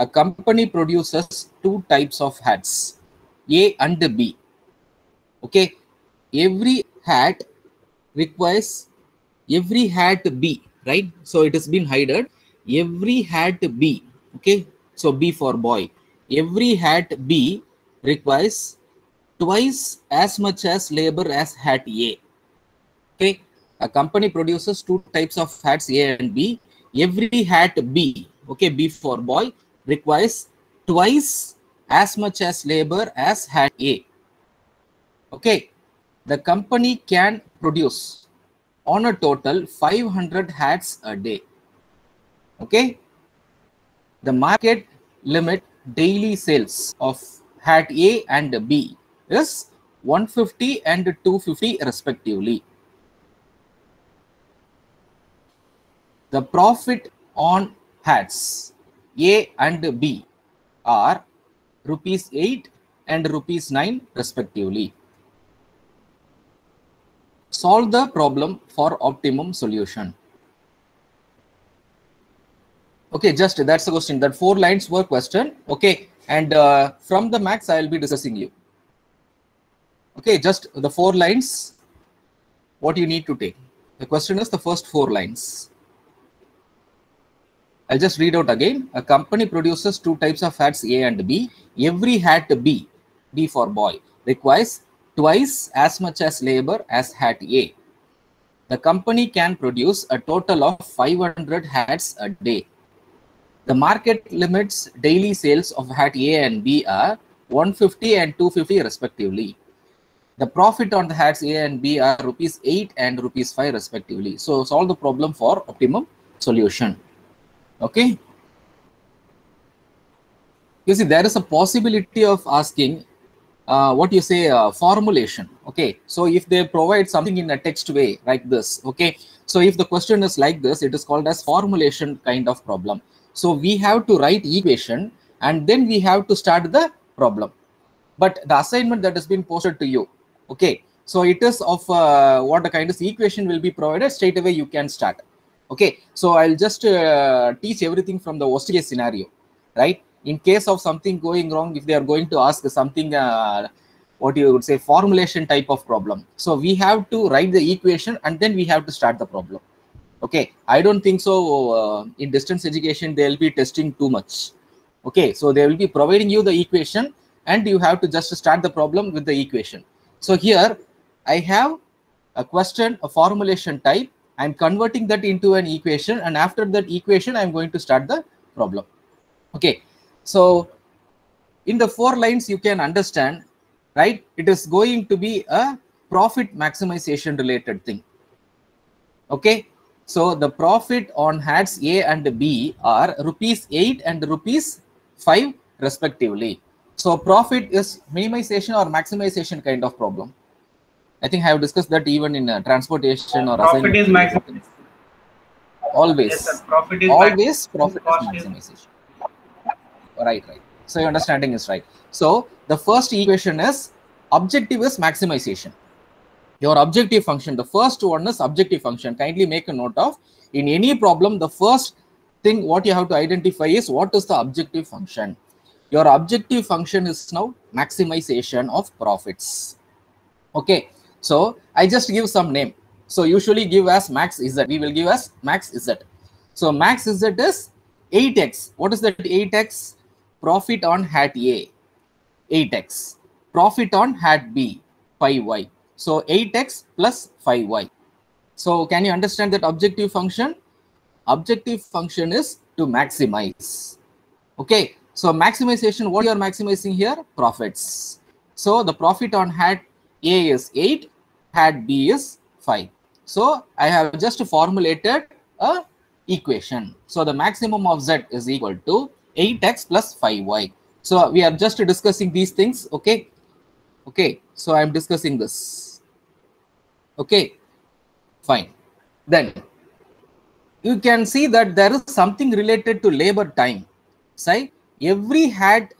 a company produces two types of hats, A and B. Okay, every hat requires every hat B, right? So it has been hidden. Every hat B, okay? So B for boy. Every hat B requires twice as much as labor as hat A. Okay, a company produces two types of hats A and B. Every hat B, okay, B for boy, requires twice as much as labor as hat A. Okay, the company can produce on a total 500 hats a day. Okay, the market limit daily sales of hat A and B is 150 and 250 respectively. The profit on hats A and B are rupees 8 and rupees 9 respectively. Solve the problem for optimum solution. Okay, just that's the question. That four lines were question. Okay, and uh, from the max, I will be discussing you. Okay, just the four lines. What you need to take. The question is the first four lines. I'll just read out again. A company produces two types of hats A and B. Every hat B, B for boy, requires twice as much as labor as hat A. The company can produce a total of 500 hats a day. The market limits daily sales of hat A and B are 150 and 250 respectively. The profit on the hats A and B are rupees 8 and rupees 5 respectively. So solve the problem for optimum solution. Okay. You see, there is a possibility of asking uh, what you say uh, formulation. Okay. So if they provide something in a text way like this, okay. So if the question is like this, it is called as formulation kind of problem. So we have to write equation and then we have to start the problem. But the assignment that has been posted to you, okay. So it is of uh, what the kind of equation will be provided straight away you can start. Okay. So I'll just uh, teach everything from the worst case scenario, right? In case of something going wrong, if they are going to ask something, uh, what you would say formulation type of problem. So we have to write the equation and then we have to start the problem okay i don't think so uh, in distance education they'll be testing too much okay so they will be providing you the equation and you have to just start the problem with the equation so here i have a question a formulation type i'm converting that into an equation and after that equation i'm going to start the problem. Okay. So in the four lines you can understand right? It is going to be a profit maximization related thing. Okay. So the profit on hats A and B are rupees 8 and rupees 5 respectively. So profit is minimization or maximization kind of problem. I think I have discussed that even in uh, transportation or profit is maximization. Always. Yes, sir. Profit is Always profit is- maximization. Right, right. So your understanding is right. So the first equation is objective is maximization your objective function the first one is objective function kindly make a note of in any problem the first thing what you have to identify is what is the objective function your objective function is now maximization of profits okay so i just give some name so usually give as max is that we will give as max is that. so max is that is 8x what is that 8x profit on hat a 8x profit on hat b 5y so 8x plus 5y. So can you understand that objective function? Objective function is to maximize. Okay. So maximization, what you are maximizing here? Profits. So the profit on hat A is 8, hat B is 5. So I have just formulated a equation. So the maximum of Z is equal to 8x plus 5y. So we are just discussing these things. Okay. Okay. So I'm discussing this okay fine then you can see that there is something related to labor time say every hat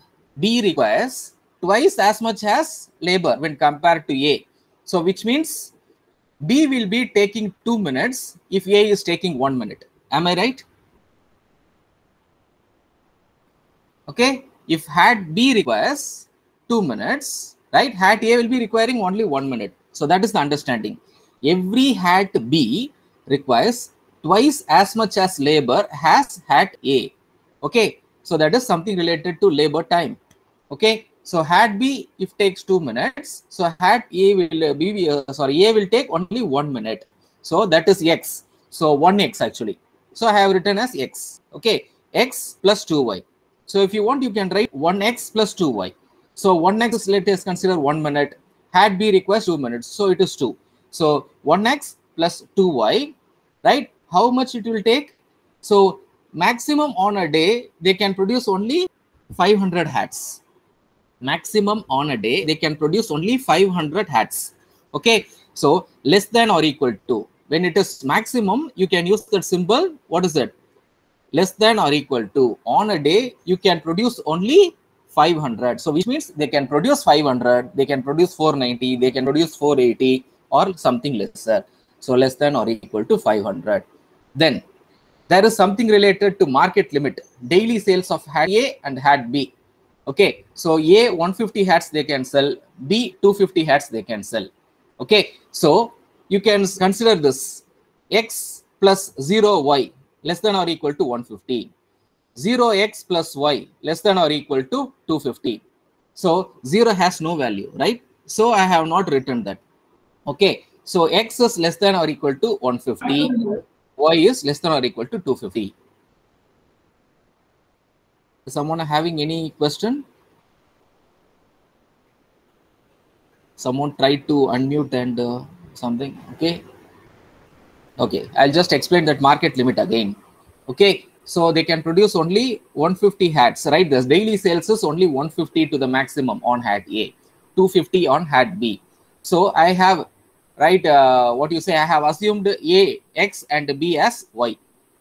b requires twice as much as labor when compared to a so which means b will be taking 2 minutes if a is taking 1 minute am i right Okay, if hat B requires two minutes, right? Hat A will be requiring only one minute. So that is the understanding. Every hat B requires twice as much as labor has hat A. Okay, so that is something related to labor time. Okay, so hat B if takes two minutes, so hat A will be uh, sorry A will take only one minute. So that is X. So one X actually. So I have written as X. Okay, X plus two Y. So if you want, you can write one X plus two Y. So one X let us consider one minute. Hat B requires two minutes, so it is two. So one X plus two Y, right? How much it will take? So maximum on a day they can produce only 500 hats maximum on a day they can produce only 500 hats. Okay? So less than or equal to. When it is maximum you can use that symbol. What is it less than or equal to. On a day you can produce only 500 so which means they can produce 500 they can produce 490 they can produce 480 or something lesser. So less than or equal to 500 then there is something related to market limit. Daily sales of hat a and hat b okay so a 150 hats they can sell. B 250 hats they can sell. Okay so you can consider this x plus 0 y less than or equal to 150 0 x plus y less than or equal to 250 so 0 has no value right? So i have not written that. Okay so x is less than or equal to 150 y is less than or equal to 250 someone having any question? Someone tried to unmute and uh, something okay? Okay i'll just explain that market limit again okay? So they can produce only 150 hats right? The daily sales is only 150 to the maximum on hat a 250 on hat b. So i have right uh, what you say i have assumed a x and b as y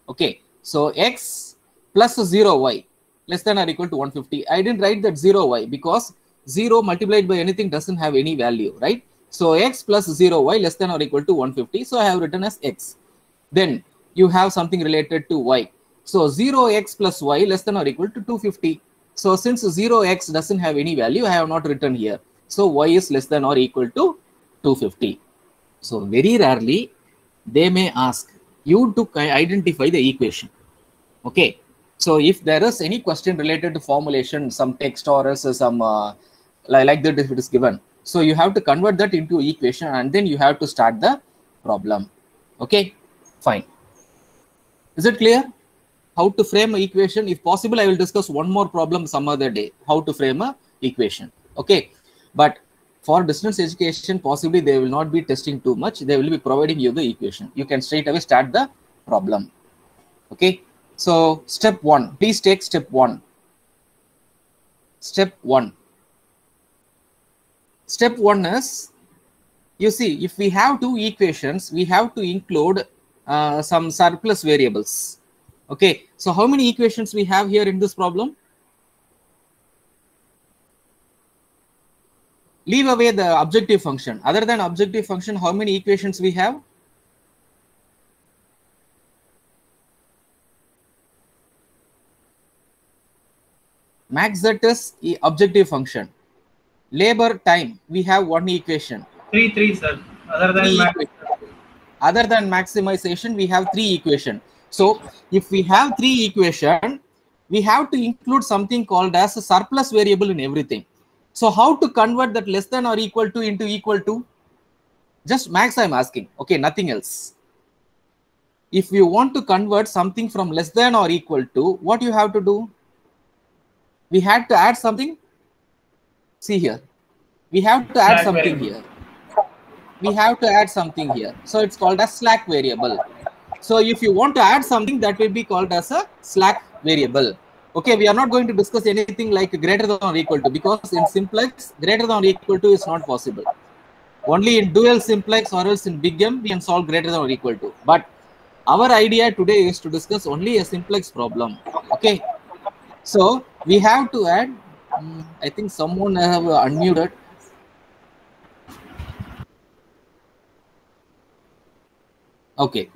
okay? So x plus 0 y less than or equal to 150 i didn't write that 0 y because 0 multiplied by anything doesn't have any value right? So x plus 0 y less than or equal to 150 so i have written as x. Then you have something related to y. So 0x plus y less than or equal to 250 so since 0x doesn't have any value i have not written here. So y is less than or equal to 250 so very rarely they may ask you to identify the equation. Okay so if there is any question related to formulation some text or else some uh, like, like that if it is given. So you have to convert that into equation and then you have to start the problem. Okay? Fine. Is it clear? How to frame an equation? If possible i will discuss one more problem some other day. How to frame a equation. Okay? But for distance education possibly they will not be testing too much. They will be providing you the equation. You can straight away start the problem. Okay so step one. Please take step one. Step one. Step one is you see if we have two equations we have to include uh, some surplus variables. Okay. So how many equations we have here in this problem? Leave away the objective function. Other than objective function how many equations we have max z is the objective function. Labor time we have one equation. Three, three, sir. Other than other than maximization we have three equation. So if we have three equation we have to include something called as a surplus variable in everything. So how to convert that less than or equal to into equal to? Just max i'm asking. Okay nothing else. If you want to convert something from less than or equal to what you have to do we had to add something. See here. We have to add Slack something variable. here. We have to add something here. So it's called as slack variable. So if you want to add something that will be called as a slack variable. Okay we are not going to discuss anything like greater than or equal to because in simplex greater than or equal to is not possible. Only in dual simplex or else in big m we can solve greater than or equal to. But our idea today is to discuss only a simplex problem. Okay so we have to add mm, i think someone have unmuted okay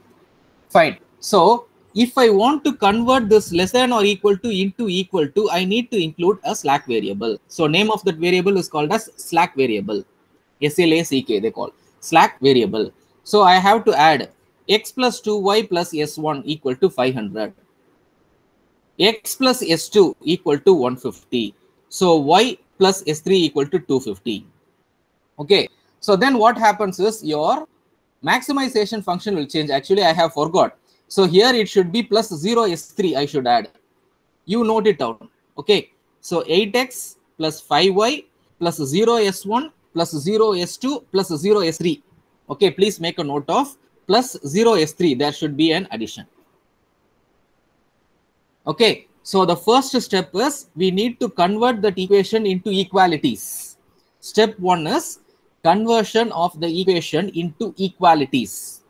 fine so if I want to convert this less than or equal to into equal to, I need to include a slack variable. So name of that variable is called as slack variable. S-L-A-C-K they call slack variable. So I have to add x plus 2y plus s1 equal to 500. X plus s2 equal to 150. So y plus s3 equal to 250. Okay. So then what happens is your maximization function will change. Actually, I have forgot. So here it should be plus 0 s3 I should add. You note it down. Okay. So 8x plus 5y plus 0 s1 plus 0 s2 plus 0 s3. Okay, please make a note of plus 0 s3. There should be an addition. Okay, so the first step is we need to convert that equation into equalities. Step one is conversion of the equation into equalities.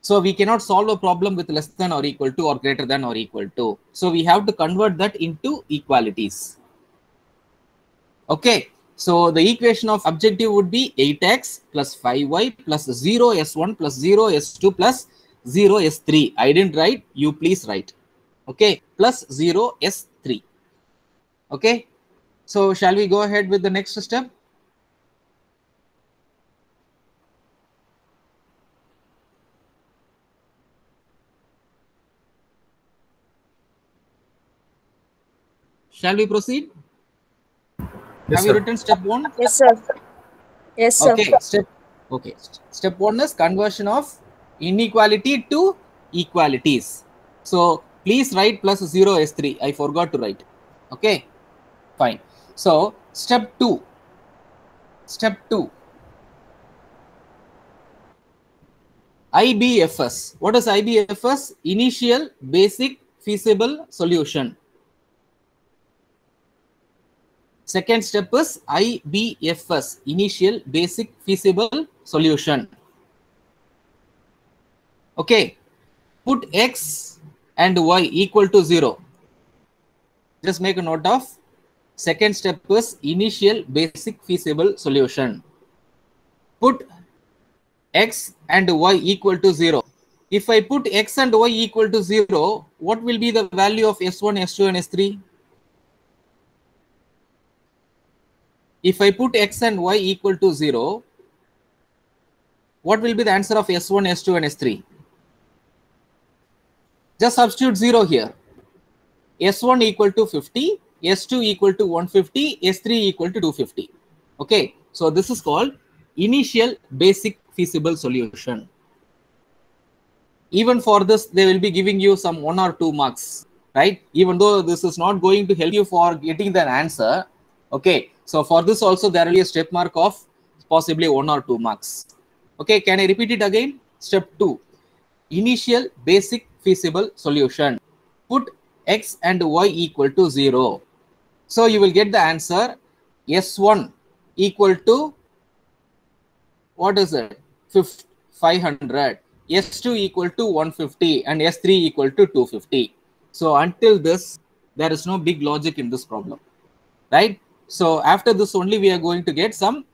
So we cannot solve a problem with less than or equal to or greater than or equal to. So we have to convert that into equalities. Okay, so the equation of objective would be 8x plus 5y plus 0 s1 plus 0 s2 plus 0 s3. I didn't write, you please write. Okay, plus 0 s3. Okay, so shall we go ahead with the next step? Shall we proceed? Yes, Have you sir. written step one? Yes, sir. Yes, sir. Okay, step okay. Step one is conversion of inequality to equalities. So please write plus zero s3. I forgot to write. Okay, fine. So step two. Step two. IBFS. What is IBFS? Initial basic feasible solution. Second step is IBFS, initial basic feasible solution. Okay, put x and y equal to 0. Just make a note of second step is initial basic feasible solution. Put x and y equal to 0. If I put x and y equal to 0, what will be the value of s1, s2 and s3? If I put x and y equal to 0, what will be the answer of S1, S2 and S3? Just substitute 0 here. S1 equal to 50, S2 equal to 150, S3 equal to 250. Okay, so this is called initial basic feasible solution. Even for this, they will be giving you some one or two marks, right? Even though this is not going to help you for getting the answer, okay so for this also there will be a step mark of possibly one or two marks okay can i repeat it again step two initial basic feasible solution. Put x and y equal to 0 so you will get the answer. S1 equal to what is it? 500 s2 equal to 150 and s3 equal to 250 so until this there is no big logic in this problem. Right? So after this only we are going to get some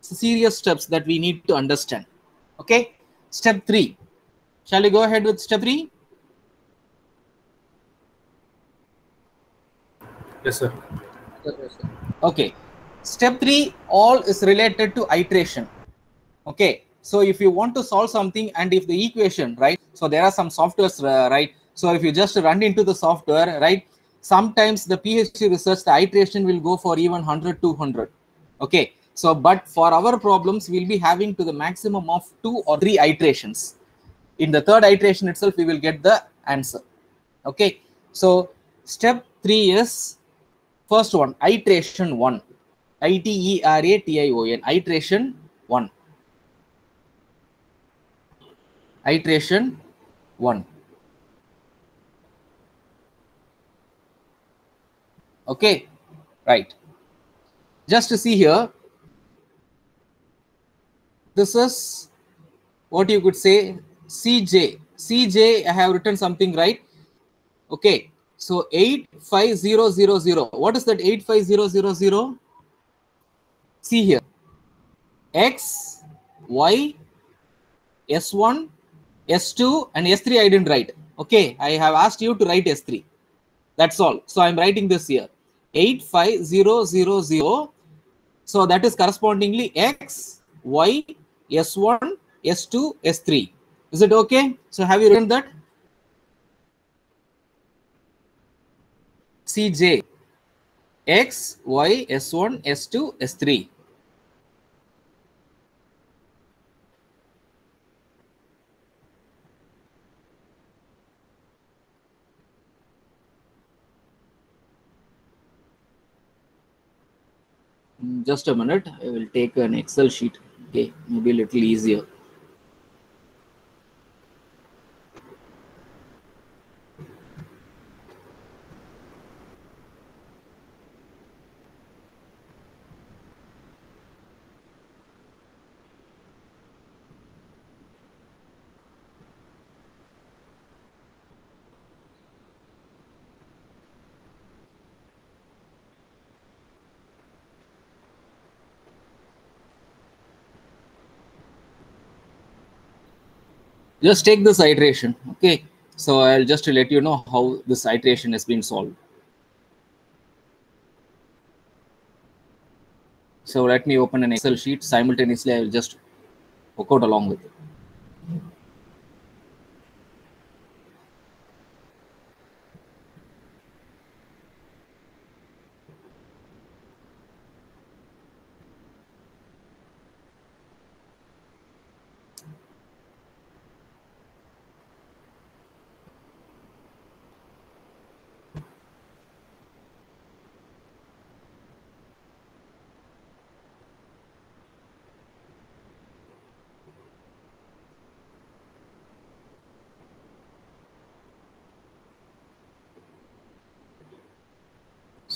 serious steps that we need to understand. Okay. Step three. Shall we go ahead with step three? Yes, sir. Okay. Step three, all is related to iteration. Okay. So if you want to solve something and if the equation, right? So there are some softwares, uh, right? So if you just run into the software, right? Sometimes the PhD research, the iteration will go for even 100, 200. Okay. So, but for our problems, we'll be having to the maximum of two or three iterations. In the third iteration itself, we will get the answer. Okay. So step three is first one, iteration one. I-T-E-R-A-T-I-O-N, iteration one. Iteration one. Okay, right. Just to see here, this is what you could say CJ. CJ, I have written something right. Okay, so 85000. What is that 85000? See here. X, Y, S1, S2, and S3 I didn't write. Okay, I have asked you to write S3. That's all. So I'm writing this here. 85000. So that is correspondingly X, Y, S1, S2, S3. Is it okay? So have you written that? CJ. X, Y, S1, S2, S3. Mm, Just a minute. I will take an Excel sheet. Okay, maybe a little easier. Just take this iteration okay? So i'll just let you know how this iteration has been solved. So let me open an excel sheet. Simultaneously i will just work out along with it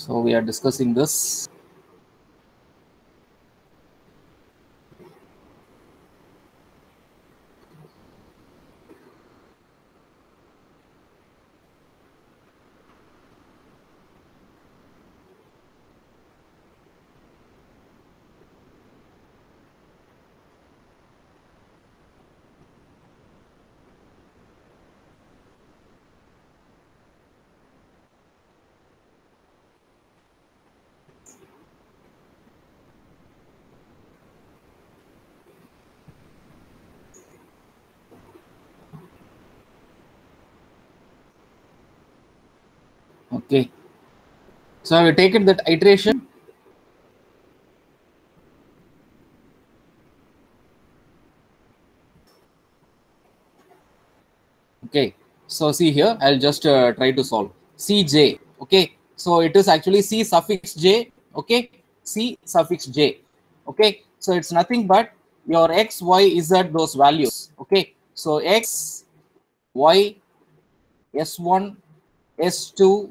so we are discussing this okay so have you taken that iteration. Okay. So see here i'll just uh, try to solve. Cj okay. So it is actually c suffix j. Okay. C suffix j. Okay. So it's nothing but your x y z those values. Okay. So x y s1 s2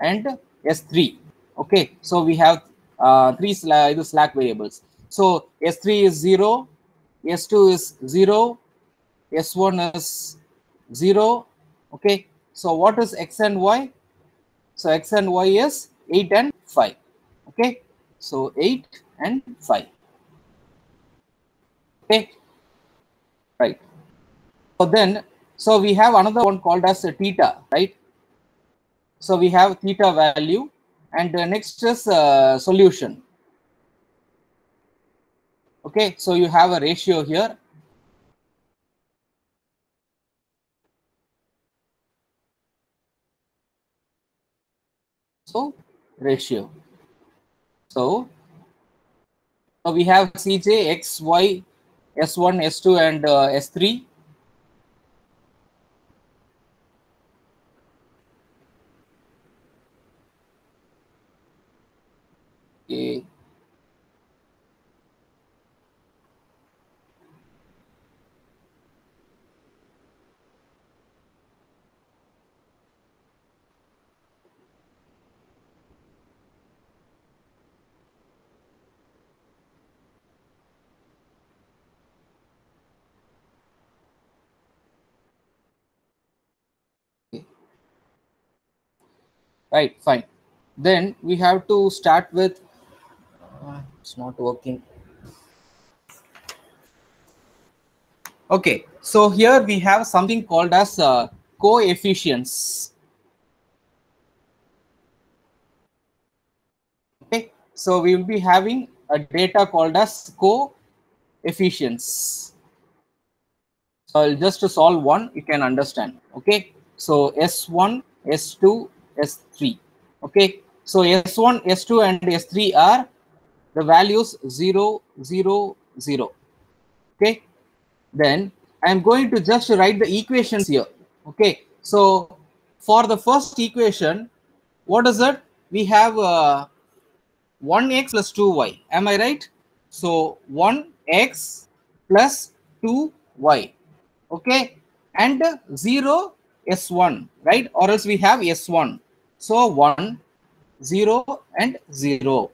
and s3 okay so we have uh, three slack, slack variables. So s3 is 0 s2 is 0 s1 is 0 okay so what is x and y? So x and y is 8 and 5 okay so 8 and 5 okay right. So then so we have another one called as a theta right so we have theta value and uh, next is uh, solution. Okay so you have a ratio here. So ratio. So so we have cj x y s1 s2 and uh, s3 okay right fine. Then we have to start with it's not working okay so here we have something called as uh, coefficients. Okay, so we will be having a data called as coefficients. So I'll just solve one, you can understand. Okay, so S1, S2, S3. Okay, so S1, S2, and S3 are the values 0, 0, 0. Okay, then I'm going to just write the equations here. Okay, so for the first equation, what is it? We have uh, 1x plus 2y. Am I right? So 1x plus 2y. Okay, and 0 s1, right? Or else we have s1. So 1, 0, and 0.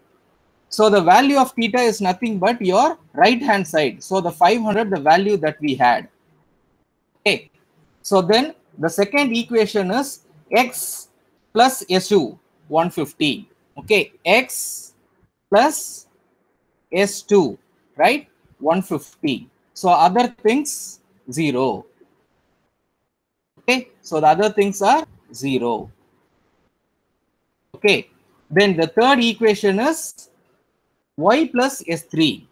So the value of theta is nothing but your right hand side. So the 500, the value that we had. Okay. So then the second equation is x plus s2, 150. Okay. x plus s2, right? 150. So other things, 0. Okay. So the other things are 0. Okay. Then the third equation is y plus s3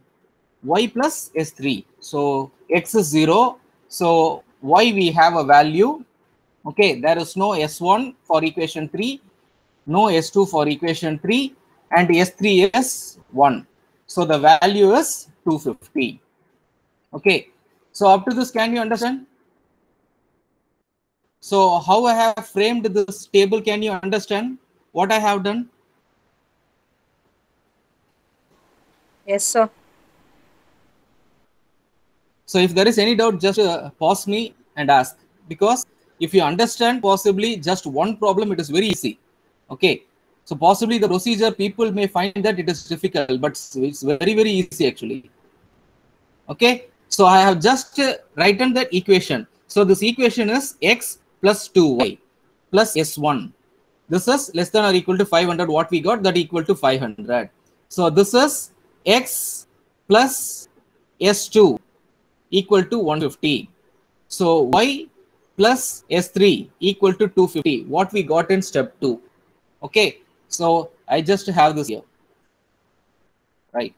y plus s3 so x is 0 so y we have a value. Okay there is no s1 for equation 3 no s2 for equation 3 and s3 is 1 so the value is 250 okay so up to this can you understand? So how i have framed this table can you understand what i have done Yes, sir. So if there is any doubt, just uh, pause me and ask. Because if you understand possibly just one problem, it is very easy. Okay. So possibly the procedure, people may find that it is difficult, but it's very, very easy actually. Okay. So I have just uh, written that equation. So this equation is x plus 2y plus s1. This is less than or equal to 500. What we got that equal to 500. So this is x plus s2 equal to 150. So y plus s3 equal to 250. What we got in step 2. Okay. So I just have this here. Right.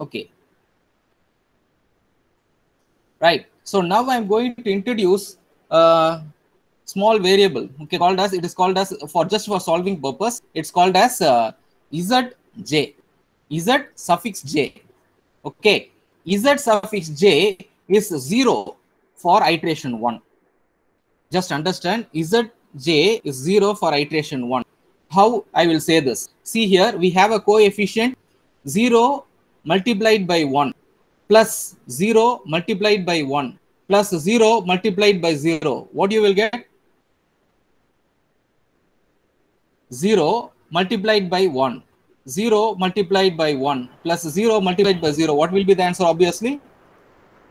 Okay. Right. So now I'm going to introduce uh, small variable okay called as it is called as for just for solving purpose it's called as uh, zj z suffix j. Okay z suffix j is 0 for iteration 1 just understand zj is 0 for iteration 1 how i will say this? See here we have a coefficient 0 multiplied by 1 plus 0 multiplied by 1 plus 0 multiplied by 0 what you will get 0 multiplied by 1. 0 multiplied by 1 plus 0 multiplied by 0. What will be the answer? Obviously,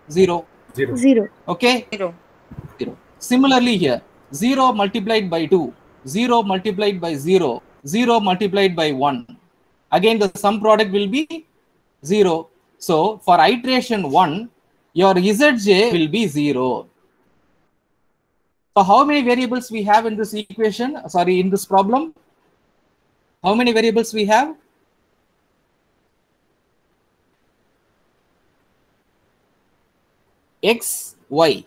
0. Zero. Zero. Okay. Zero. 0. Similarly here, 0 multiplied by 2. 0 multiplied by 0. 0 multiplied by 1. Again, the sum product will be 0. So, for iteration 1, your ZJ will be 0. So, how many variables we have in this equation? Sorry, in this problem? How many variables we have? X, Y,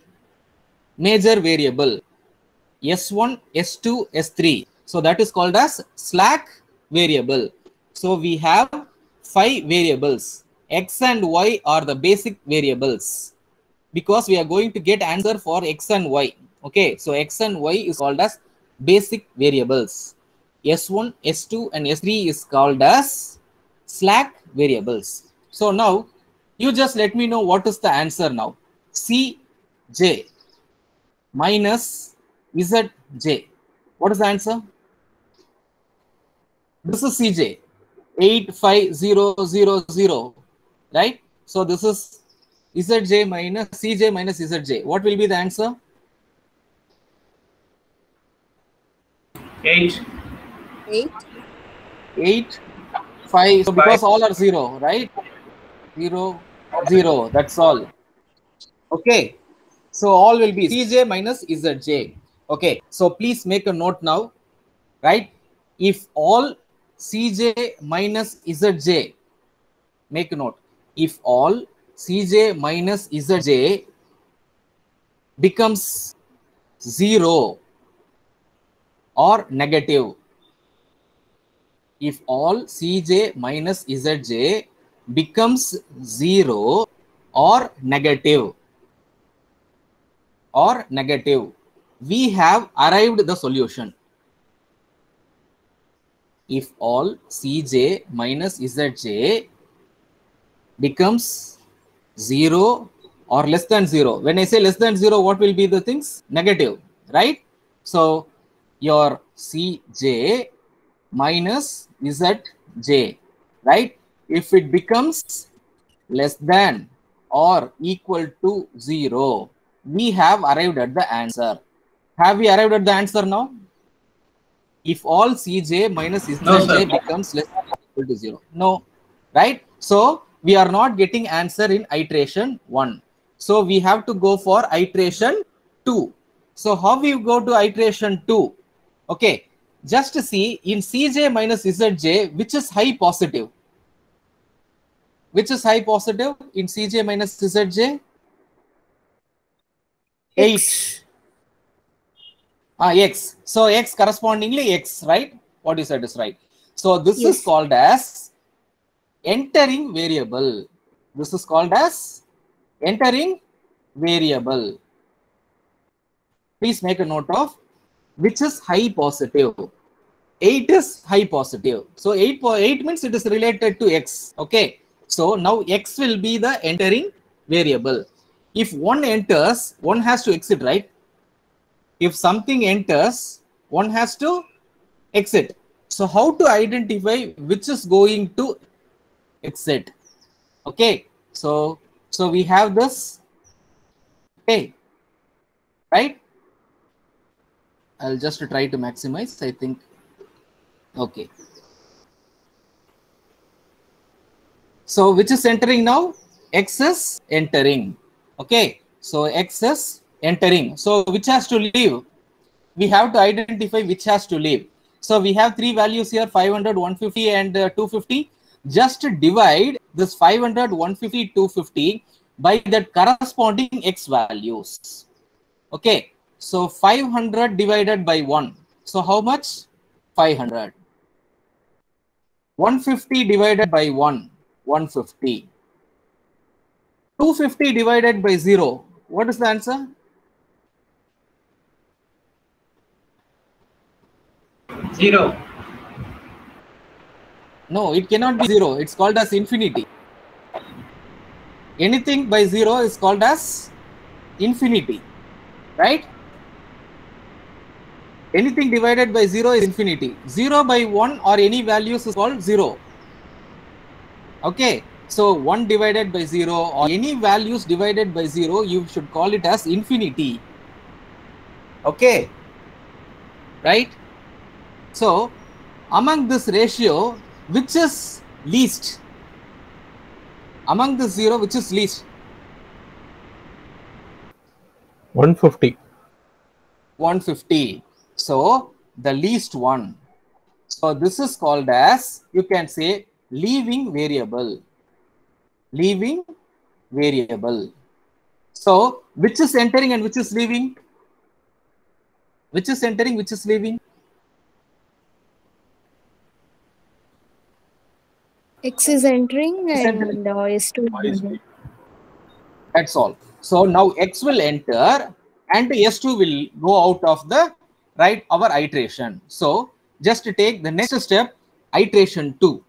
major variable, S1, S2, S3. So that is called as slack variable. So we have five variables. X and Y are the basic variables because we are going to get answer for X and Y. Okay, so X and Y is called as basic variables. S1, S2, and S3 is called as slack variables. So now you just let me know what is the answer now. Cj minus Zj. What is the answer? This is Cj 85000, right? So this is Zj minus Cj minus Zj. What will be the answer? Eight. Eight. 8 5. So because all are 0, right? 0, 0. That's all. Okay. So all will be Cj minus Zj. Okay. So please make a note now, right? If all Cj minus Zj, make a note. If all Cj minus Zj becomes 0 or negative, if all Cj minus Zj becomes 0 or negative, or negative, we have arrived the solution. If all Cj minus Zj becomes 0 or less than 0. When I say less than 0, what will be the things? Negative, right? So your Cj minus Zj, right? If it becomes less than or equal to 0, we have arrived at the answer. Have we arrived at the answer now? If all Cj minus Zj No, sir. becomes less than or equal to 0. No, right? So we are not getting answer in iteration 1. So we have to go for iteration 2. So how we go to iteration 2? Okay, just to see in Cj minus Zj, which is high positive? Which is high positive in Cj minus Zj? 8. Ah, x. So x correspondingly x, right? What you said is right. So this is called as entering variable. This is called as entering variable. Please make a note of which is high positive. 8 is high positive. So 8, 8 means it is related to x. Okay. So now x will be the entering variable. If one enters, one has to exit, right? If something enters, one has to exit. So how to identify which is going to exit? Okay. So so we have this. Okay. Right? I'll just try to maximize. I think. Okay. So which is entering now? X is entering. Okay. So X is entering. So which has to leave? We have to identify which has to leave. So we have three values here 500, 150, and uh, 250. Just divide this 500, 150, 250 by that corresponding X values. Okay. So 500 divided by 1. So how much? 500. 150 divided by 1. 150. 250 divided by 0. What is the answer? Zero. No, it cannot be 0. It's called as infinity. Anything by 0 is called as infinity. Right? Anything divided by 0 is infinity. 0 by 1 or any values is called 0. Okay. So 1 divided by 0 or any values divided by 0, you should call it as infinity. Okay. Right? So among this ratio, which is least? Among the 0, which is least? 150. 150. So the least one. So this is called as, you can say, leaving variable. Leaving variable. So which is entering and which is leaving? Which is entering, which is leaving? X is entering X and entering. uh, S2 is leaving. That's all. So now X will enter and S2 will go out of the right our iteration. So just to take the next step, iteration 2.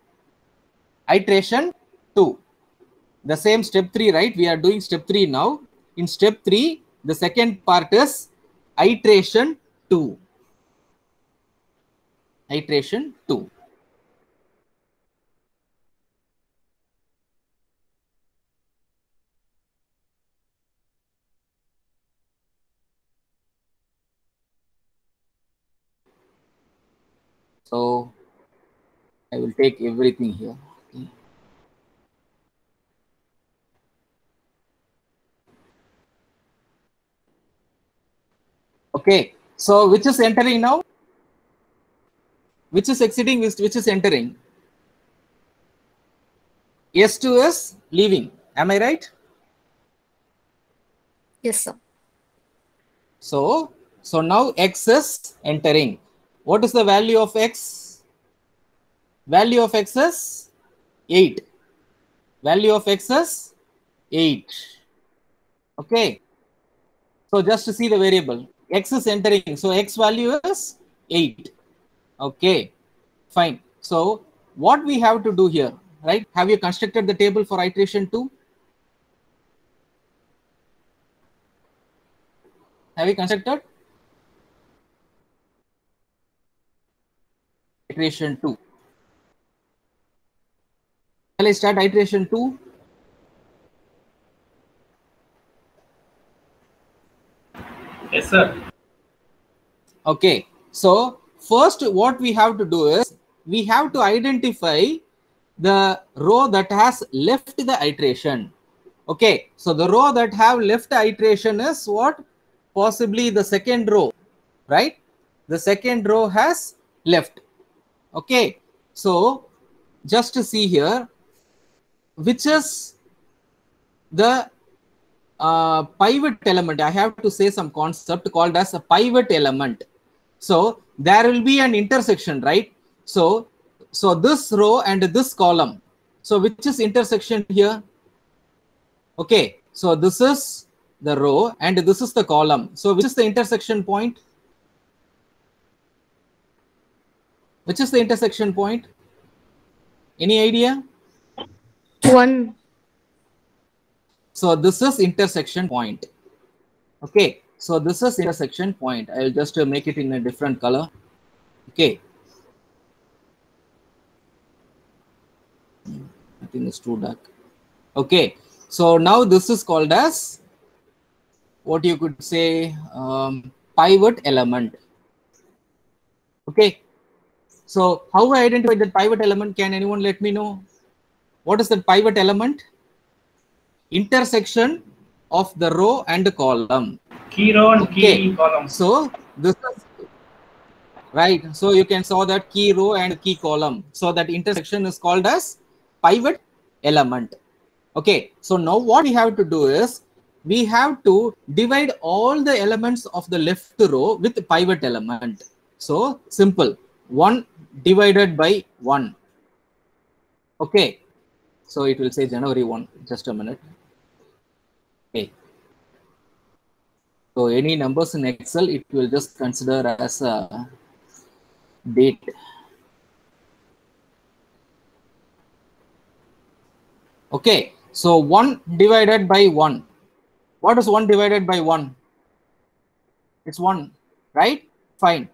Iteration 2. The same step 3, right? We are doing step 3 now. In step 3, the second part is iteration 2. Iteration 2. So I will take everything here. Okay. Okay, so which is entering now? Which is exiting, which, which is entering? S2 is leaving. Am I right? Yes, sir. So, so now x is entering. What is the value of x? Value of x is 8. Value of x is 8. Okay. So just to see the variable, x is entering. So x value is 8. Okay. Fine. So what we have to do here, right? Have you constructed the table for iteration 2? Have you constructed? Iteration 2. Shall I start iteration 2? Yes, sir. Okay. So first what we have to do is we have to identify the row that has left the iteration. Okay. So the row that have left iteration is what? Possibly the second row, right? The second row has left. Okay. So just to see here, which is the uh, pivot element. I have to say some concept called as a pivot element. So there will be an intersection, right? So, so this row and this column. So which is intersection here? Okay, so this is the row and this is the column. So which is the intersection point? Which is the intersection point? Any idea? One. So this is intersection point. Okay, so this is intersection point. I'll just uh, make it in a different color. Okay. I think it's too dark. Okay, so now this is called as what you could say um, pivot element. Okay, so how I identify that pivot element? Can anyone let me know? What is the pivot element? intersection of the row and column. Key row and Okay. key column. So this is right. So you can saw that key row and key column. So that intersection is called as pivot element. Okay. So now what we have to do is we have to divide all the elements of the left row with pivot element. So simple. 1 divided by 1. Okay. So it will say January 1. Just a minute. Okay. So any numbers in Excel, it will just consider as a date. Okay, so 1 divided by 1. What is 1 divided by 1? It's 1, right? Fine.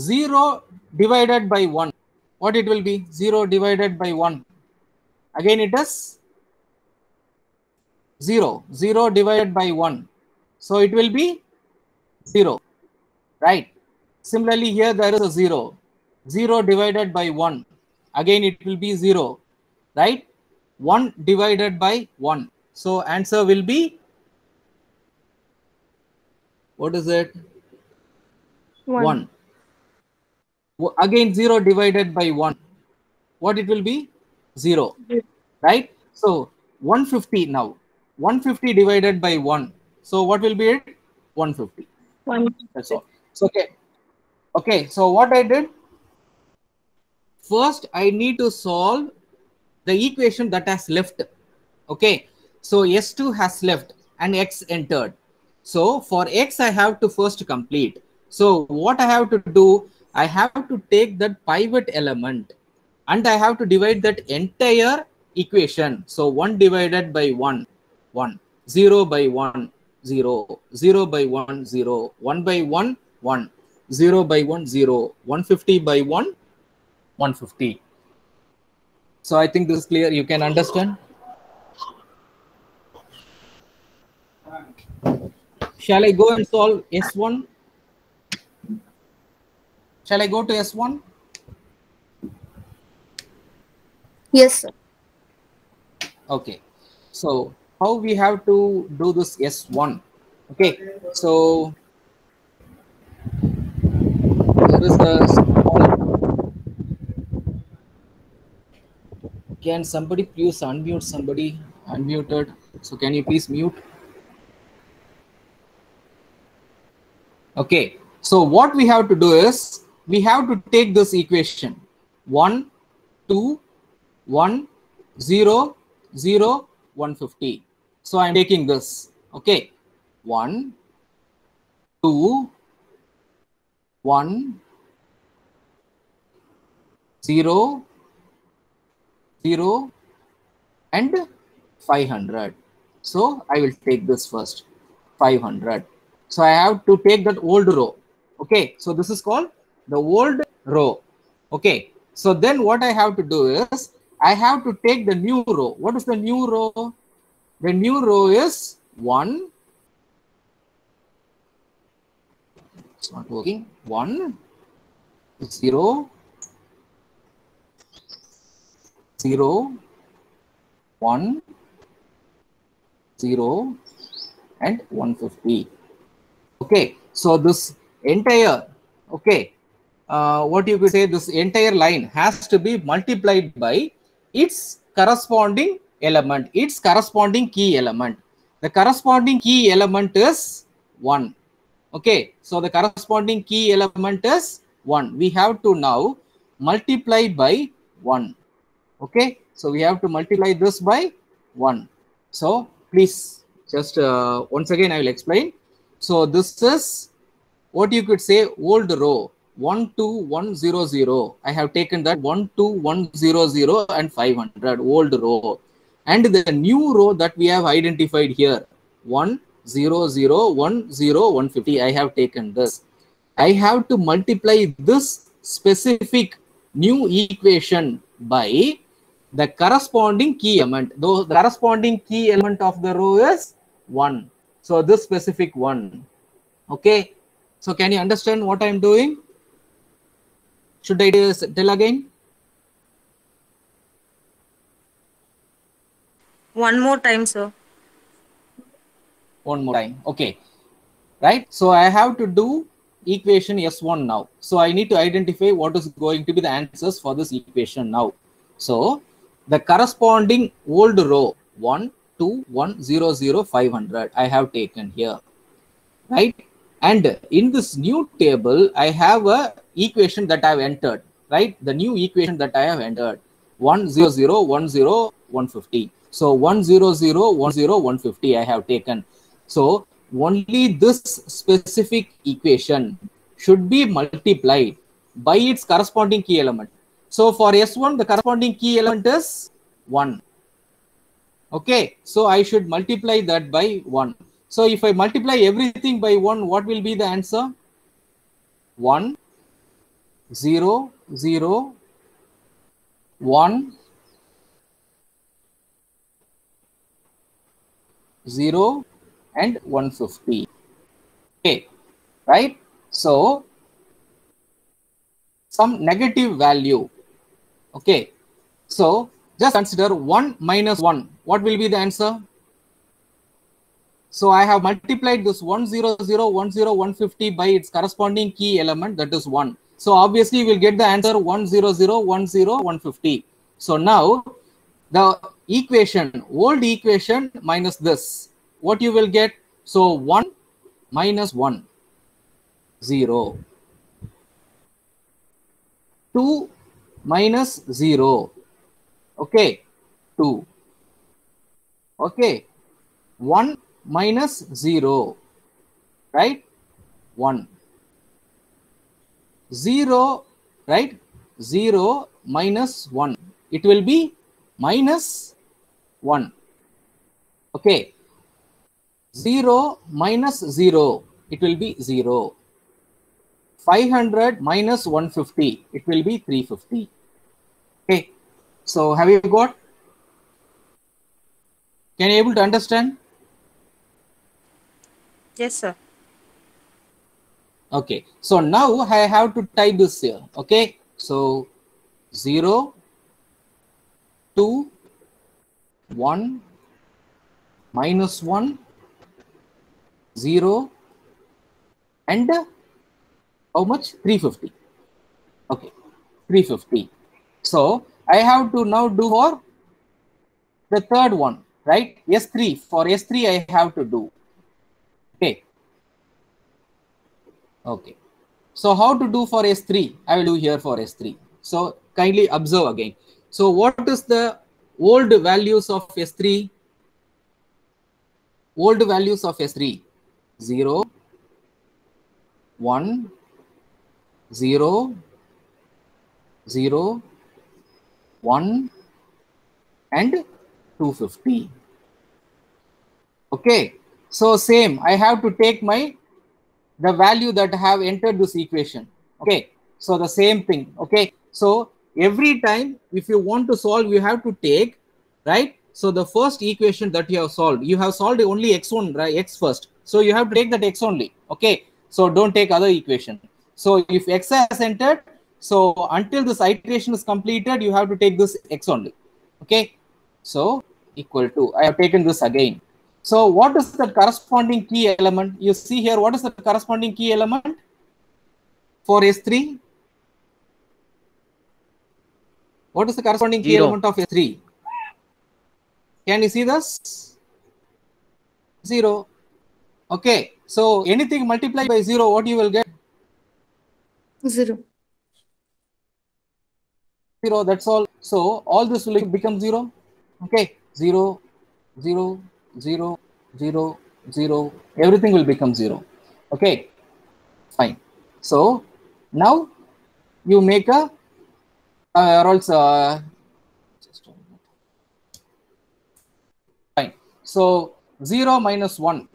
0 divided by 1. What it will be? 0 divided by 1. Again, it is 0. 0 divided by 1. So it will be 0, right? Similarly, here there is a 0. 0 divided by 1. Again, it will be 0, right? 1 divided by 1. So answer will be, what is it? One. 1. Again, 0 divided by 1. What it will be? 0. Right? So 150 now. 150 divided by 1. So what will be it? 150. One. That's all. So okay. Okay. So what I did? First, I need to solve the equation that has left. Okay. So S2 has left and X entered. So for X, I have to first complete. So what I have to do, I have to take that pivot element and I have to divide that entire equation. So 1 divided by 1, 1, 0 by 1, 0, 0 by 1, 0, 1 by 1, 1, 0 by 1, 0, 150 by 1, 150. So I think this is clear. You can understand. Shall I go and solve S1? Shall I go to S1? Yes, sir. Okay. So how we have to do this S1? Okay. So there is a small. Can somebody please unmute somebody? Unmuted. So can you please mute? Okay. So what we have to do is we have to take this equation 1, 2, 1, 0, 0, 150. So I'm taking this. Okay. 1, 2, 1, 0, 0, and 500. So I will take this first 500. So I have to take that old row. Okay. So this is called the old row. Okay. So then what I have to do is I have to take the new row. What is the new row? The new row is 1. It's not working. 1, 0, 0, 1, 0, and 150. Okay. So this entire, okay, uh, what you could say, this entire line has to be multiplied by its corresponding element, its corresponding key element. The corresponding key element is 1. Okay, so the corresponding key element is 1. We have to now multiply by 1. Okay, so we have to multiply this by 1. So please just uh, once again I will explain. So this is what you could say old row 12100 i have taken that 12100 and 500 old row. And the new row that we have identified here 10010 i have taken this. I have to multiply this specific new equation by the corresponding key element. Though the corresponding key element of the row is 1 so this specific one. Okay? So can you understand what i'm doing should I tell again? One more time, sir. One more time. Okay. Right. So I have to do equation S1 now. So I need to identify what is going to be the answers for this equation now. So the corresponding old row 1, 2, 1, 0, 0, 500 I have taken here. Right. And in this new table, I have a equation that I have entered, right? The new equation that I have entered, 1, 0, 0, 1, 0, 150. So 1, 0, 0, 1, 0, 150 I have taken. So only this specific equation should be multiplied by its corresponding key element. So for S1, the corresponding key element is 1. Okay, so I should multiply that by 1. So if I multiply everything by 1, what will be the answer? 1, 0, 0, 1, 0, and 150. Okay, right? So some negative value. Okay, so just consider 1 minus 1. What will be the answer? So I have multiplied this 100, 10, 150 by its corresponding key element that is 1. So obviously we'll get the answer 100, 10, 150. So now the equation, old equation minus this, what you will get? So 1 minus 1, 0. 2 minus 0. Okay, 2. Okay, 1 minus 0, right? 1. 0, right? 0 minus 1. It will be minus 1. Okay. 0 minus 0. It will be 0. 500 minus 150. It will be 350. Okay. So have you got? Can you able to understand? Yes, sir. Okay, so now I have to type this here. Okay, so 0, 2, 1, minus 1, 0, and uh, how much? 350. Okay, 350. So I have to now do for the third one, right? S3. For S3, I have to do. Okay. Okay. So how to do for S3? I will do here for S3. So kindly observe again. So what is the old values of S3? Old values of S3. 0, 1, 0, 0, 1, and 250. Okay. So same, I have to take my the value that have entered this equation. Okay. So the same thing. Okay. So every time if you want to solve, you have to take, right? So the first equation that you have solved, you have solved only x1, right? X first. So you have to take that x only. Okay. So don't take other equation. So if x has entered, so until this iteration is completed, you have to take this x only. Okay. So equal to, I have taken this again. So what is the corresponding key element? You see here, what is the corresponding key element for S3? What is the corresponding key Zero. element of S3? Can you see this? Zero. Okay. So anything multiplied by zero, what you will get? Zero. Zero. That's all. So all this will become zero. Okay. Zero, zero, zero, zero, zero. Everything will become zero. Okay. Fine. So now you make a uh, or else uh, fine. So zero minus one.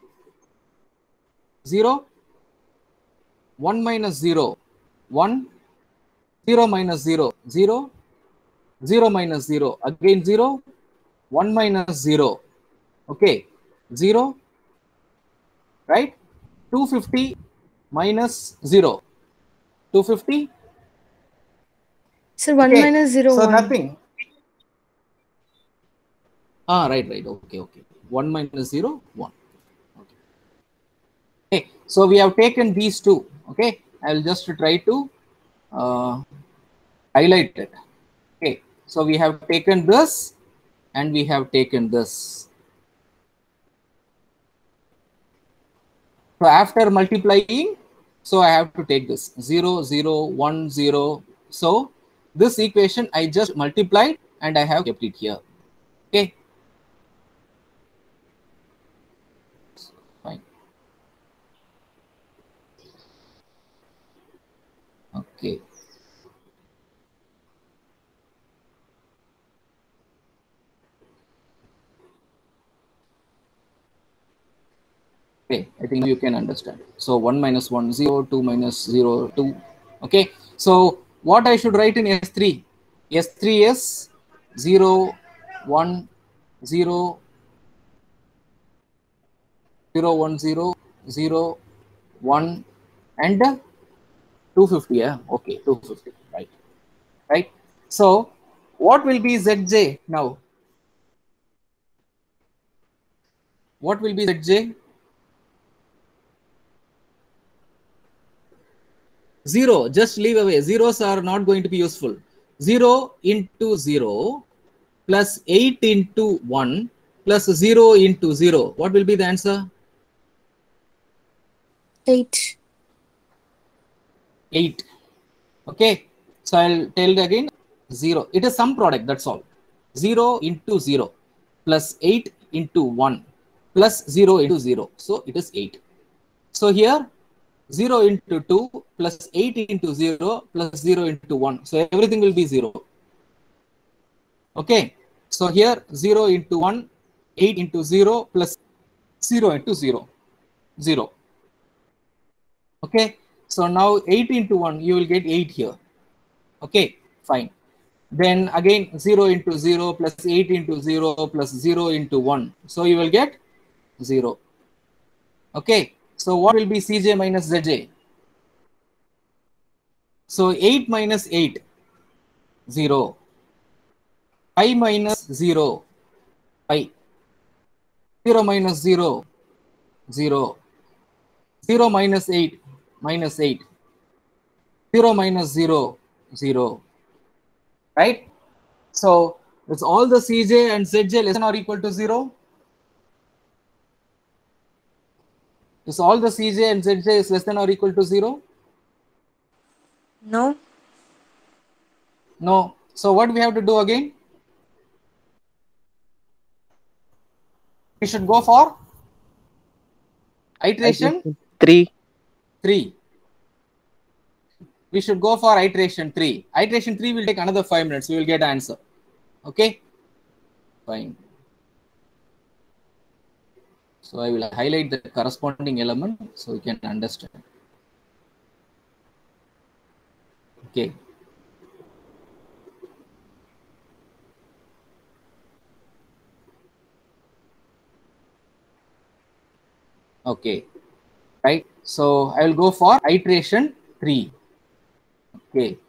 Zero. One minus zero. One. Zero minus zero. Zero. Zero minus zero. Again zero. One minus zero. Okay. Zero. Right? 250 minus zero. 250 Sir, 1 Okay, minus 0, so 1. nothing. Ah, right, right. Okay, okay. 1 minus 0, 1. Okay. okay. So we have taken these two. Okay. I will just try to uh, highlight it. Okay. So we have taken this and we have taken this. So after multiplying, so I have to take this 0, 0, 1, 0. So this equation I just multiplied and I have kept it here. Okay. Fine. Okay. Okay, I think you can understand. So 1 minus 1, 0, 2 minus 0, 2. Okay, so what I should write in S3? S3 is 0, 1, 0, 0, 1, 0, 0, 1, and 250. Yeah, okay, 250. Right, right. So what will be ZJ now? What will be ZJ? Zero, just leave away. Zeros are not going to be useful. Zero into zero plus eight into one plus zero into zero. What will be the answer? 8. Eight. Okay. So I'll tell it again. Zero. It is some product. That's all. Zero into zero plus eight into one plus zero into zero. So it is eight. So here 0 into 2 plus 8 into 0 plus 0 into 1. So everything will be 0. Okay. So here 0 into 1, 8 into 0 plus 0 into 0. 0. Okay. So now 8 into 1, you will get 8 here. Okay. Fine. Then again 0 into 0 plus 8 into 0 plus 0 into 1. So you will get 0. Okay. So what will be Cj minus Zj? So 8 minus 8, 0. pi minus 0, pi. 0 minus 0, 0. 0 minus 8, minus 8. 0 minus 0, 0. Right? So, it's all the Cj and Zj less than or equal to 0? Is all the Cj and Zj is less than or equal to 0? No. No. So what we have to do again? We should go for iteration Three. 3. We should go for iteration 3. Iteration 3 will take another 5 minutes. We will get answer. Okay? Fine. So I will highlight the corresponding element so you can understand. Okay. Okay. Right. So I will go for iteration 3. Okay.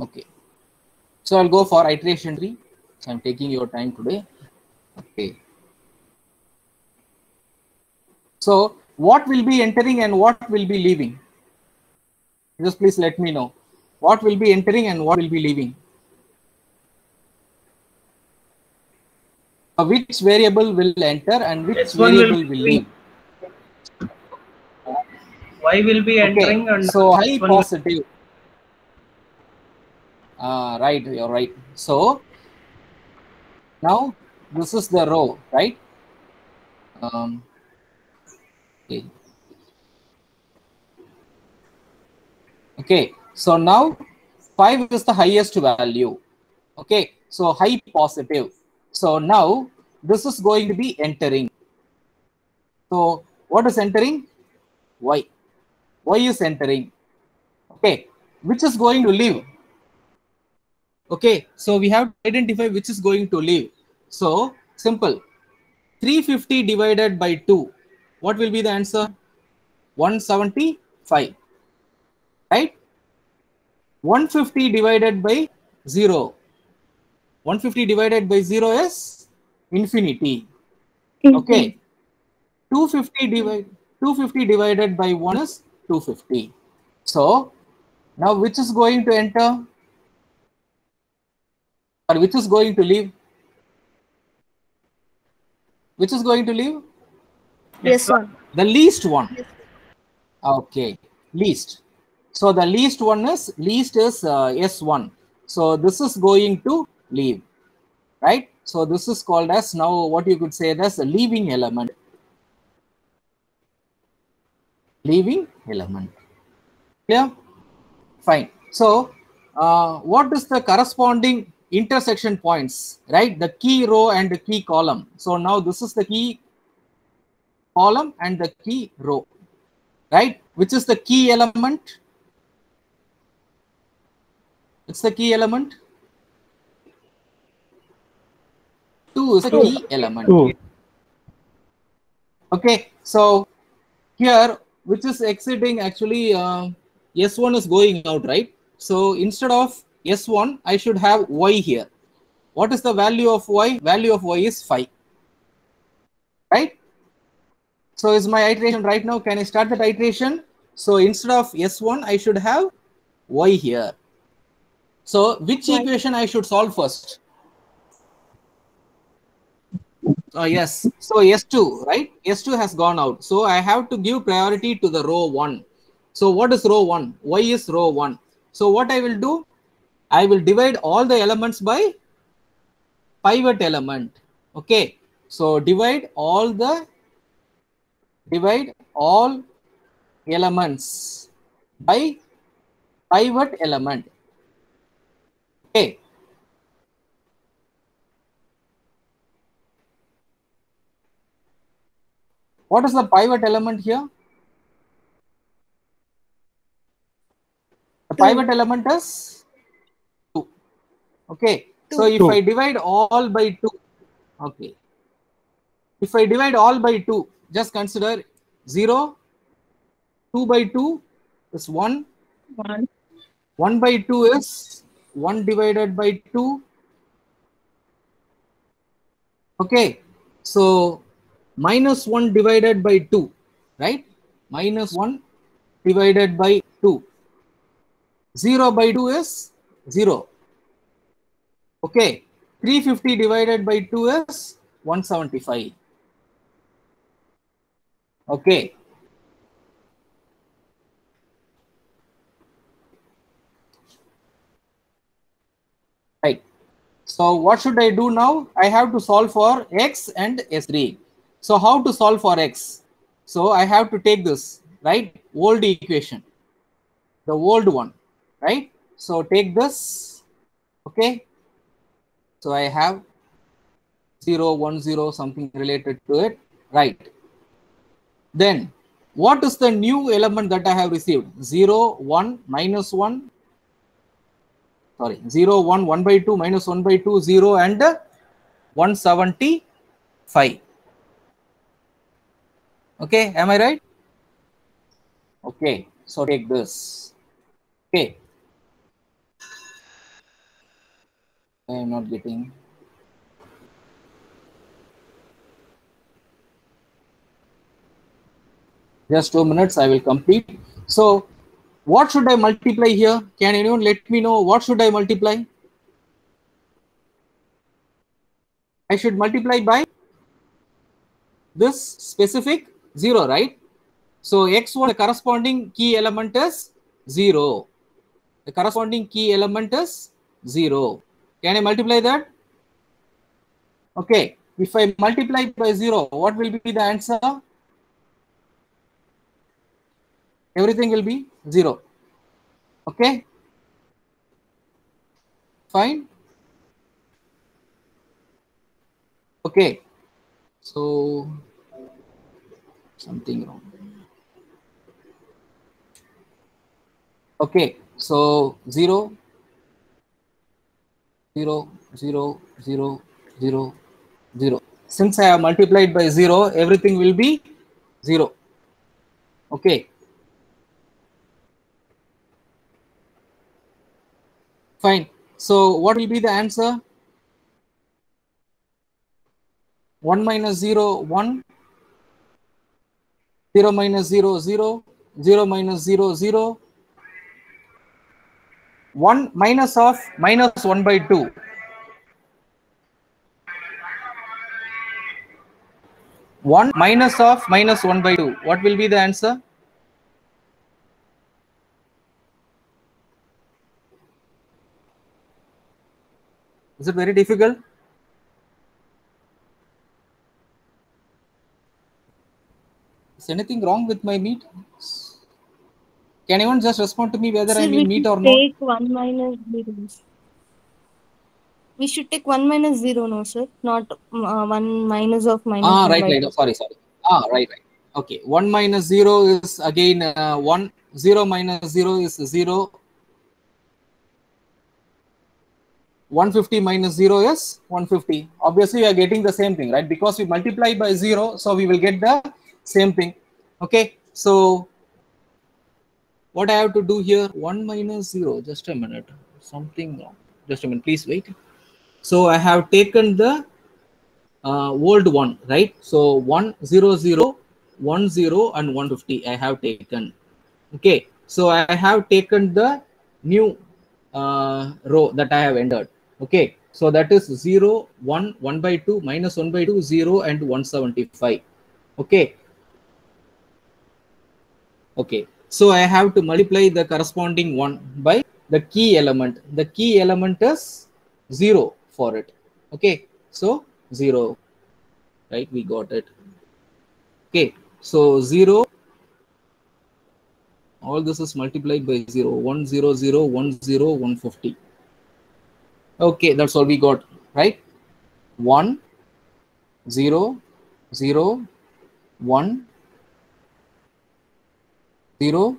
Okay. So I'll go for iteration 3. So I'm taking your time today. Okay. So what will be entering and what will be leaving? Just please let me know. What will be entering and what will be leaving? Uh, which variable will enter and which S1 will variable be will leave? Y will be entering Okay. and So high S1 positive. Ah, right, you're right. So now this is the row, right? Um, okay. Okay, so now 5 is the highest value. Okay, so high positive. So now this is going to be entering. So what is entering? Y. Y is entering. Okay, which is going to leave? Okay, so we have to identify which is going to leave. So simple. 350 divided by 2. What will be the answer? 175. Right? 150 divided by 0. 150 divided by 0 is infinity. Okay. 250 divide 250 divided by 1 is 250. So now which is going to enter? Or which is going to leave? Which is going to leave? Yes, one. The least one. Okay, least. So the least one is least is uh, S1. So this is going to leave, right? So this is called as now what you could say as a leaving element. Leaving element. Clear? Fine. So uh, what is the corresponding intersection points, right? The key row and the key column. So now this is the key column and the key row, right? Which is the key element? It's the key element. Two is the Two. key element. Two. Okay, so here, which is exiting actually, uh, S1 is going out, right? So instead of S1, I should have Y here. What is the value of Y? Value of Y is 5. Right? So is my iteration right now? Can I start that iteration? So instead of S1, I should have Y here. So which Y. equation I should solve first? Oh, yes. So S2, right? S2 has gone out. So I have to give priority to the row 1. So what is row 1? Y is row 1. So what I will do? I will divide all the elements by pivot element. Okay. So divide all the divide all elements by pivot element. Okay. What is the pivot element here? The Two. pivot element is 2. Okay. Two. So if Two. I divide all by 2, okay. If I divide all by 2, just consider 0, 2 by 2 is 1, One. 1 by 2 is 1 divided by 2. Okay, so minus 1 divided by 2, right? Minus 1 divided by 2. 0 by 2 is 0. Okay, 350 divided by 2 is 175. Okay. Right. So what should I do now? I have to solve for x and s3. So how to solve for x? So I have to take this, right? Old equation, the old one, right? So take this, okay? So I have 0, 1, 0, something related to it, right? Then what is the new element that I have received? 0, 1, minus 1, sorry 0 1 1 by 2 minus 1 by 2 0 and uh, 175 okay am i right? Okay so take this. Okay. I am not getting. Just two minutes i will complete. So what should I multiply here? Can anyone let me know what should I multiply? I should multiply by this specific 0, right? So x1, the corresponding key element is 0. The corresponding key element is 0. Can I multiply that? Okay. If I multiply by 0, what will be the answer? everything will be 0 okay fine okay so something wrong okay so 0 0 0 0 0 0 since i have multiplied by 0 everything will be 0 okay Fine. So what will be the answer? 1 minus 0, 1. 0 minus 0, 0. 0 minus 0, 0. 1 minus of minus 1 by 2. One minus of minus one by two. What will be the answer? Is it very difficult? Anything wrong with my meet? Can anyone just respond to me whether Sir, I'm in meet should or not? take 1 minus 0. We should take 1 minus 0, no, sir? Not uh, 1 minus of minus Ah, right, right. 2. Sorry, sorry. Ah, right, right. Okay. 1 minus 0 is again uh, 1. 0 minus 0 is 0. 150 minus 0 is 150. Obviously, we are getting the same thing, right? Because we multiply by 0, so we will get the same thing. Okay. So, what I have to do here? 1 minus 0. Just a minute. Something wrong. Just a minute. Please wait. So, I have taken the uh, old one, right? So 1, 0, 0, 1, 0, and 150 I have taken. Okay, so I have taken the new uh, row that I have entered. Okay, so that is 0, 1, 1 by 2, minus 1 by 2, 0, and 175. Okay. Okay, so I have to multiply the corresponding one by the key element. The key element is 0 for it. Okay, so 0 right we got it. Okay so 0 all this is multiplied by 0 1 0 0 1 0 150 okay that's all we got right? 1 0 0 1 0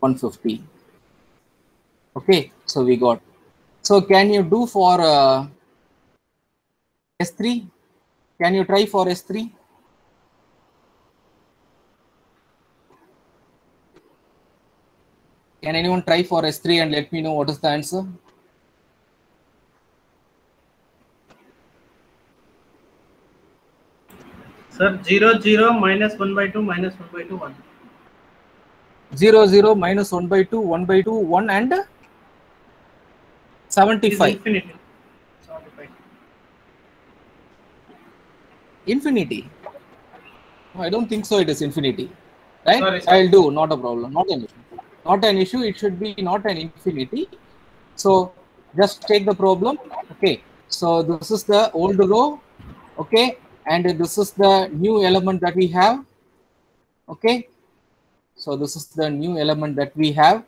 150 okay so we got. So can you do for uh, s3 can you try for s3 can anyone try for s3 and let me know what is the answer? Sir, 0, 0, minus 1 by 2, minus 1 by 2, 1. 0 0 minus 1 by 2 1 by 2 1 and 75 infinity. infinity? No, i don't think so it is infinity. Right? Sorry, sir. i'll do not a problem not an issue. Not an issue it should be not an infinity. So just take the problem okay. So this is the old row okay. And this is the new element that we have okay so this is the new element that we have.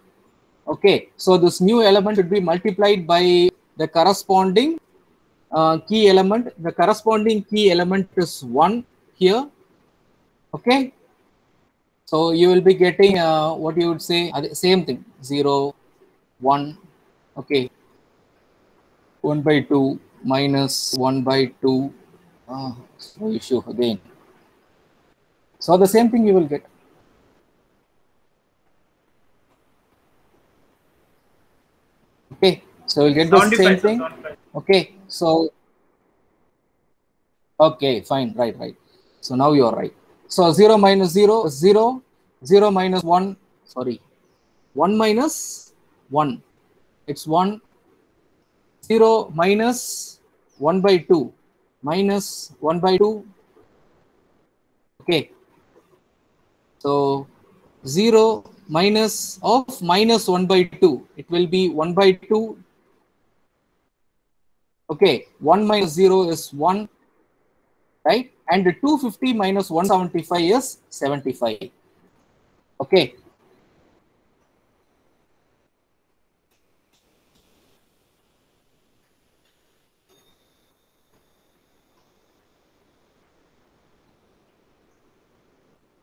Okay so this new element should be multiplied by the corresponding uh, key element. The corresponding key element is 1 here. Okay so you will be getting uh, what you would say same thing 0 1 okay. 1 by 2 minus 1 by 2 uh, issue again. So the same thing you will get okay so we'll get the same thing. okay so okay fine right right. So now you are right. So 0 minus 0 is 0 0 minus 1 sorry 1 minus 1 it's 1 0 minus 1 by 2 minus 1 by 2 okay so 0 minus of minus 1 by 2 it will be 1 by 2 okay 1 minus 0 is 1 right? And 250 minus 175 is 75 okay.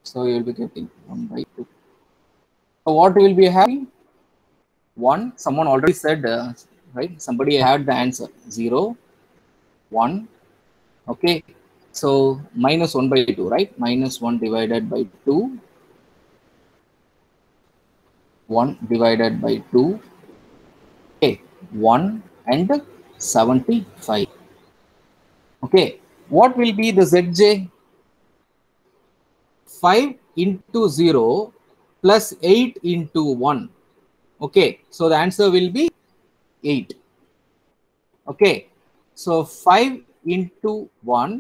So you will be getting 1 by 2 so what will be having 1 someone already said uh, right somebody had the answer. Zero, one. okay. So minus 1 by 2 right? Minus 1 divided by 2 1 divided by 2 okay 1 and 75 okay what will be the zj 5 into 0 plus 8 into 1 okay so the answer will be 8 okay so 5 into 1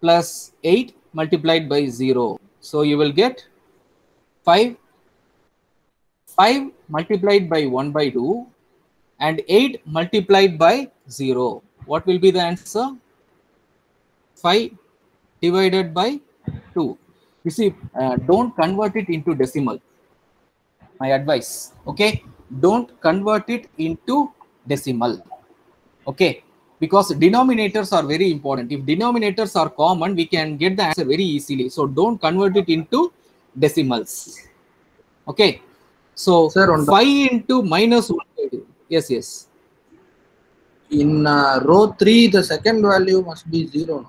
plus 8 multiplied by 0 so you will get 5 5 multiplied by 1 by 2 and 8 multiplied by 0 what will be the answer? 5 divided by 2 you see uh, don't convert it into decimal. My advice okay? Don't convert it into decimal okay? Because denominators are very important. If denominators are common we can get the answer very easily. So don't convert it into decimals okay? So Sir, on the- 5 into minus 1 yes yes. In uh, row 3, the second value must be 0.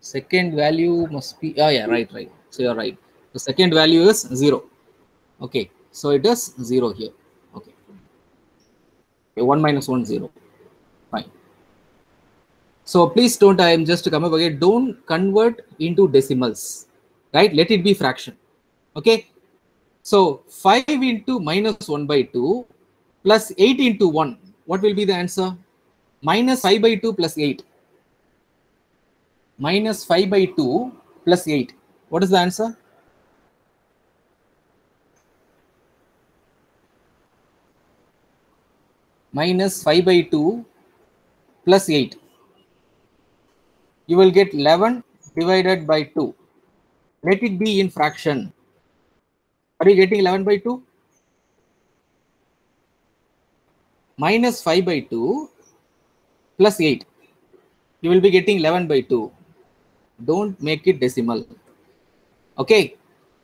Second value must be oh yeah right right. So you're right. The second value is 0 okay. So it is 0 here. Okay, okay 1 minus one zero. Fine. So please don't i am just to come up again. Don't convert into decimals. Right? Let it be fraction. Okay? So 5 into minus 1 by 2 plus 8 into 1 what will be the answer? Minus 5 by 2 plus 8 minus 5 by 2 plus 8. What is the answer? Minus 5 by 2 plus 8. You will get 11 divided by 2. let it be in fraction. Are you getting 11 by 2? Minus 5 by 2 plus 8. You will be getting 11 by 2. Don't make it decimal. Okay.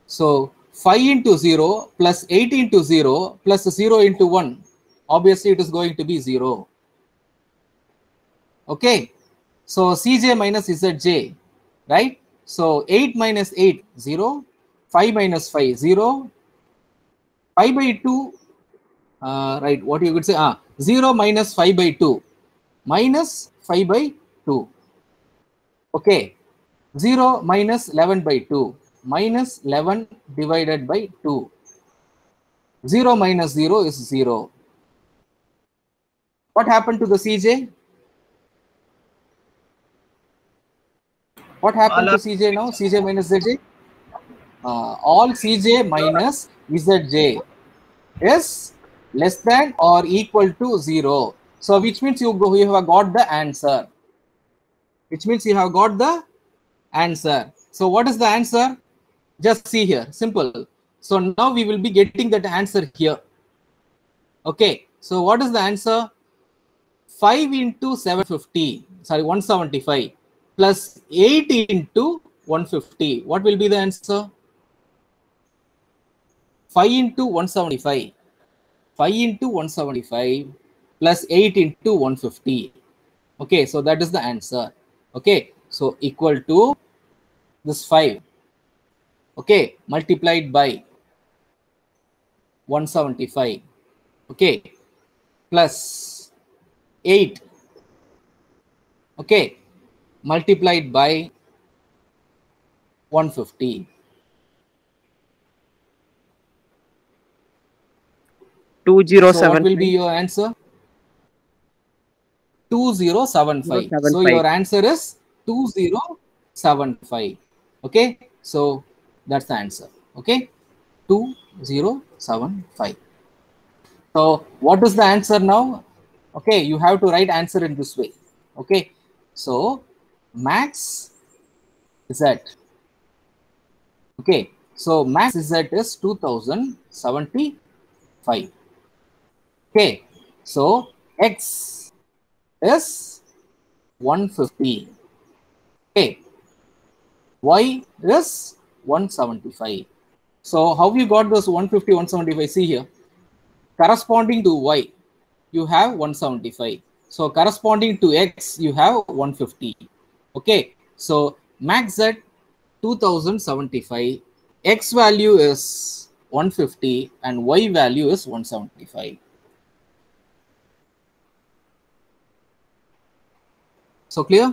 So 5 into 0 plus 8 into 0 plus 0 into 1. Obviously, it is going to be 0. Okay. So Cj minus Zj, right? So 8 minus 8, 0. 5 minus 5, 0. 5 by 2, uh, right, what you could say, ah, 0 minus 5 by 2, minus 5 by 2. Okay, 0 minus 11 by 2, minus 11 divided by 2. 0 minus 0 is 0. What happened to the CJ? What happened to CJ now? CJ minus ZJ? Uh, all CJ minus ZJ is less than or equal to 0. So which means you, you have got the answer. Which means you have got the answer. So what is the answer? Just see here, simple. So now we will be getting that answer here. Okay, so what is the answer? 5 into 750, sorry, 175 plus 8 into 150. What will be the answer? 5 into 175. 5 into 175 plus 8 into 150. Okay, so that is the answer. Okay, so equal to this 5. Okay, multiplied by 175. Okay, plus 8. Okay, multiplied by 150. Two zero So what will be your answer? 2075. So your answer is 2075. Okay. So that's the answer. Okay. 2075. So what is the answer now? Okay. You have to write answer in this way. Okay. So max z. Okay. So max z is 2075. Okay, so x is 150. Okay, y is 175. So how you got this 150, 175? See here, corresponding to y, you have 175. So corresponding to x, you have 150. Okay, so max z 2075, x value is 150 and y value is 175. So clear?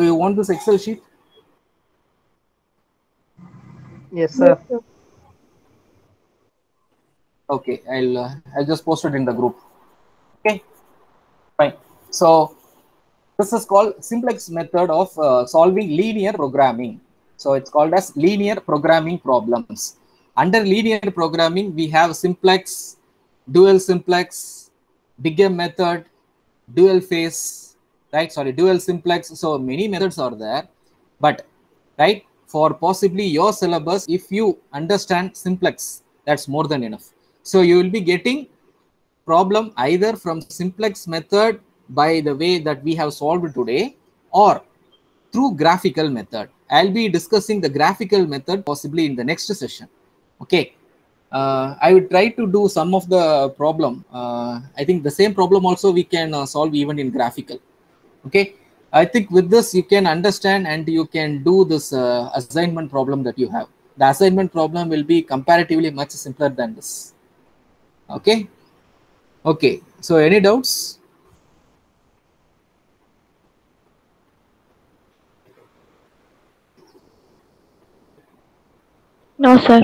Do you want this Excel sheet? Yes, sir. Okay, I'll uh, I'll just post it in the group. Okay, fine. So this is called simplex method of uh, solving linear programming. So it's called as linear programming problems. Under linear programming, we have simplex, dual simplex, big M method, dual phase, right? Sorry, dual simplex. So many methods are there, but right for possibly your syllabus, if you understand simplex, that's more than enough. So you will be getting problem either from simplex method by the way that we have solved today or through graphical method. I'll be discussing the graphical method possibly in the next session. Okay. Uh, I would try to do some of the problem. Uh, I think the same problem also we can uh, solve even in graphical. Okay. I think with this you can understand and you can do this uh, assignment problem that you have. The assignment problem will be comparatively much simpler than this. Okay. Okay. So any doubts? No, sir.